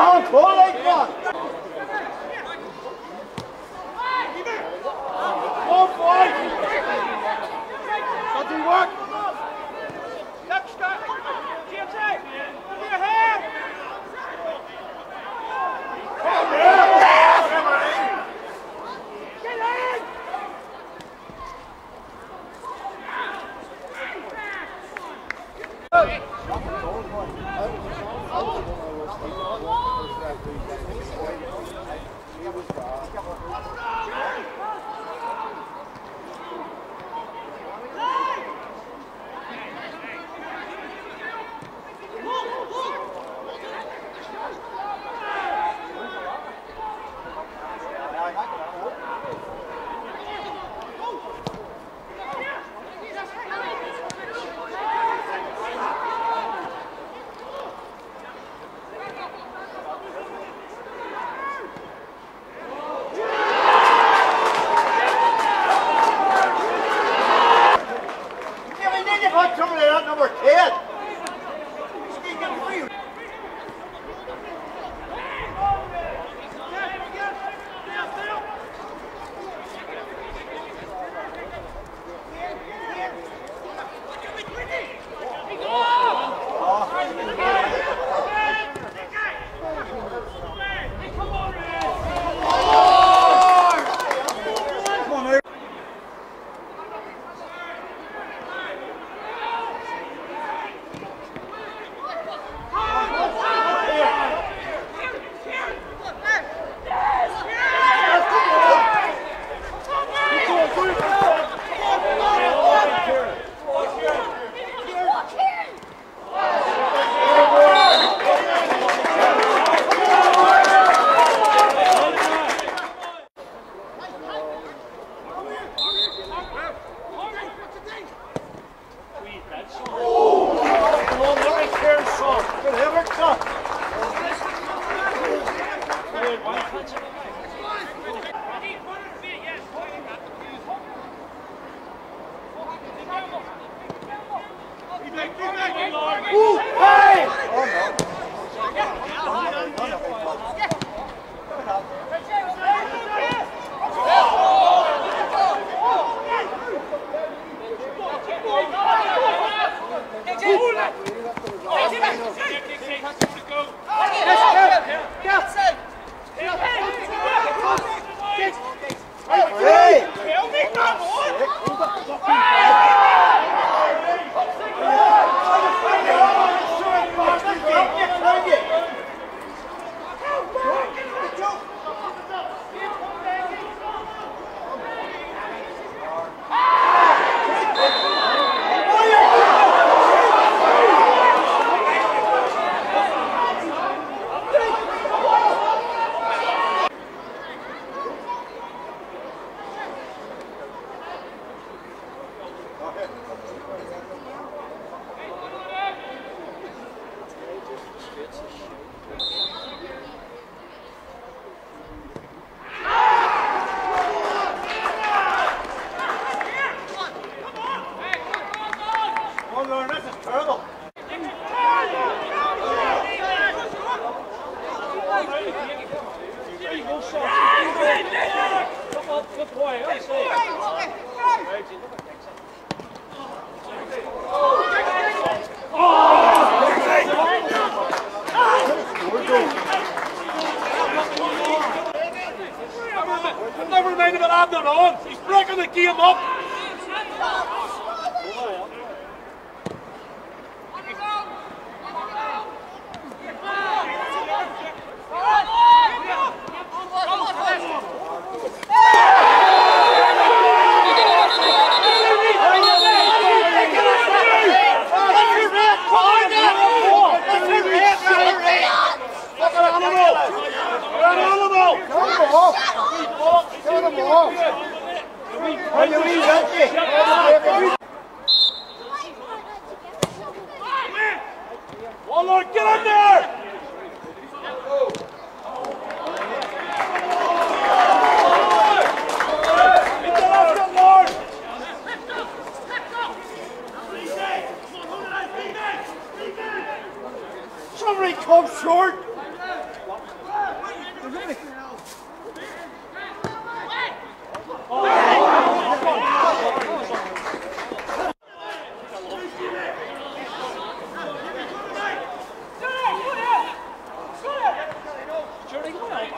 后可以。上。on. He's breaking the game up. Fix